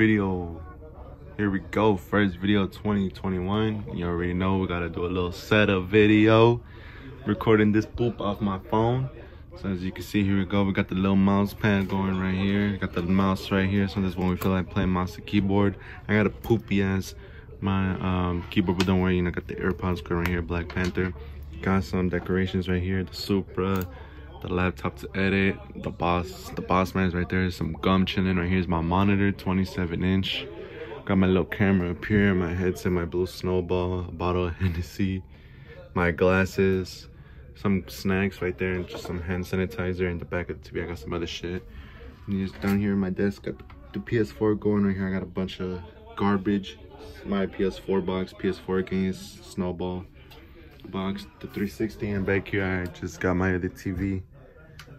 video. Here we go, first video 2021. You already know we gotta do a little setup video. Recording this boop off my phone. So as you can see, here we go. We got the little mouse pad going right here. Got the mouse right here. So this when we feel like playing mouse and keyboard. I got a poopy ass my um, keyboard, but don't worry, you know, I got the AirPods going right here, Black Panther. Got some decorations right here, the Supra, the laptop to edit, the boss, the boss man is right there, some gum chilling. Right here's my monitor, 27 inch. Got my little camera up here, my headset, my blue snowball, a bottle of Hennessy, my glasses, some snacks right there, and just some hand sanitizer in the back of the TV. I got some other shit. And just down here on my desk, got the PS4 going right here. I got a bunch of garbage. My PS4 box, PS4 games, Snowball box, the 360, and back here I just got my other TV.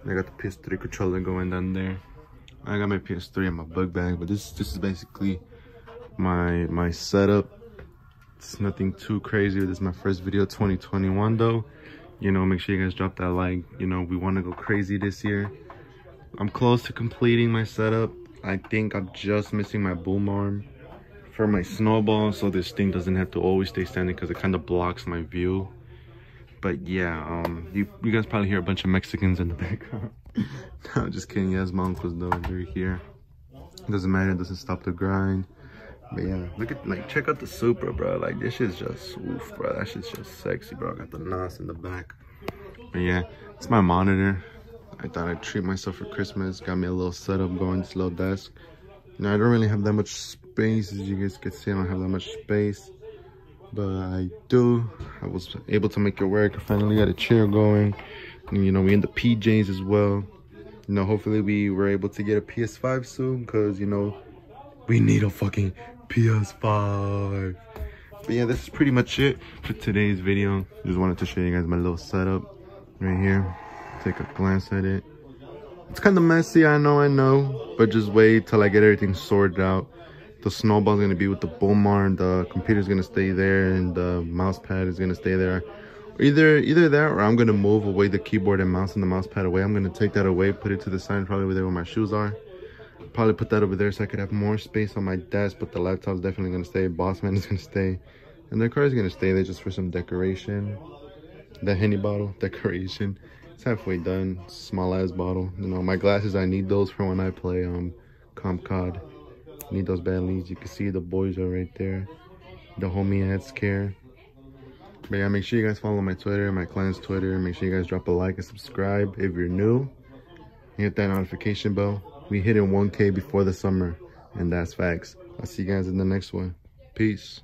I got the PS3 controller going down there. I got my PS3 in my bug bag, but this this is basically my my setup. It's nothing too crazy. This is my first video 2021 though. You know, make sure you guys drop that like. You know, we want to go crazy this year. I'm close to completing my setup. I think I'm just missing my boom arm for my snowball so this thing doesn't have to always stay standing because it kind of blocks my view but yeah um you, you guys probably hear a bunch of mexicans in the background. No just kidding. Yes my uncle's though they're here. Doesn't matter. It doesn't stop the grind. But yeah look at like check out the supra bro. Like this is just oof bro. That shit's just sexy bro. I got the nos in the back. But yeah it's my monitor. I thought i'd treat myself for christmas. Got me a little setup going this little desk. Know i don't really have that much space as you guys can see. I don't have that much space. But i do i was able to make it work. I finally got a chair going. And, you know we in the pjs as well. You know hopefully we were able to get a ps5 soon because you know we need a fucking ps5 but yeah this is pretty much it for today's video. Just wanted to show you guys my little setup right here. Take a glance at it. It's kind of messy i know i know. But just wait till i get everything sorted out the snowball's gonna be with the boom arm the computer's gonna stay there and the mouse pad is gonna stay there. Either either that or i'm gonna move away the keyboard and mouse and the mouse pad away. I'm gonna take that away put it to the side probably over there where my shoes are. Probably put that over there so i could have more space on my desk but the laptop's definitely gonna stay. Boss man is gonna stay. And the car is gonna stay there just for some decoration. The henny bottle decoration. It's halfway done. Small ass bottle. You know my glasses i need those for when i play um comp cod need those bad leads. You can see the boys are right there. The homie had scare. But yeah make sure you guys follow my twitter my clan's twitter. Make sure you guys drop a like and subscribe if you're new. Hit that notification bell. We hit in 1k before the summer and that's facts. I'll see you guys in the next one. Peace